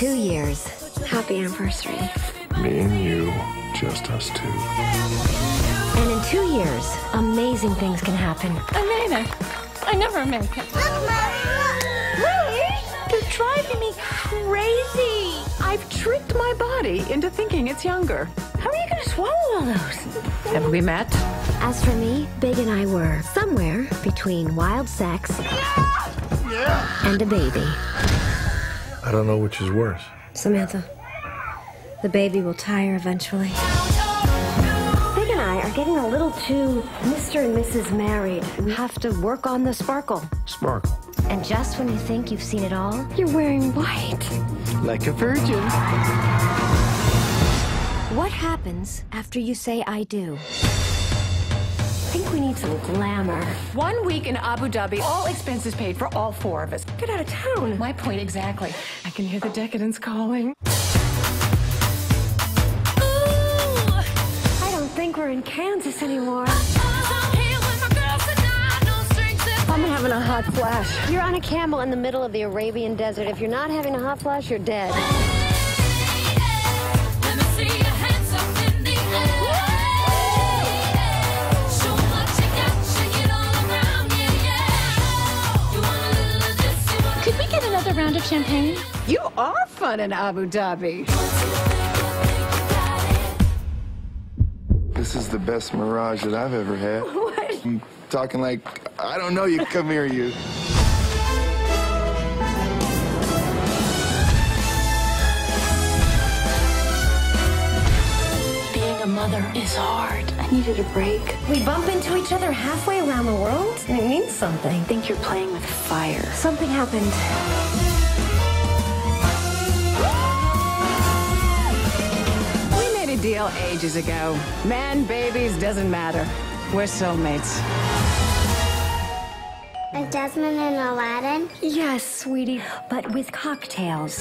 two years. Happy anniversary. Me and you, just us two. And in two years, amazing things can happen. I made it. I never make it. Really? You're driving me crazy. I've tricked my body into thinking it's younger. How are you going to swallow all those? Have we met? As for me, Big and I were somewhere between wild sex and a baby. I don't know which is worse. Samantha, the baby will tire eventually. Big and I are getting a little too Mr. and Mrs. Married. We have to work on the sparkle. Sparkle. And just when you think you've seen it all, you're wearing white. Like a virgin. What happens after you say I do? I think we need some glamour. One week in Abu Dhabi, all expenses paid for all four of us. Get out of town. My point exactly. I can hear the decadence calling. I don't think we're in Kansas anymore. I'm having a hot flash. You're on a camel in the middle of the Arabian desert. If you're not having a hot flash, you're dead. Another round of champagne? You are fun in Abu Dhabi. This is the best mirage that I've ever had. What? I'm talking like, I don't know you. Come here, you. Mother is hard. I needed a break. We bump into each other halfway around the world? and It means something. I think you're playing with fire. Something happened. We made a deal ages ago. Man, babies, doesn't matter. We're soulmates. Like Jasmine and Aladdin? Yes, sweetie, but with cocktails.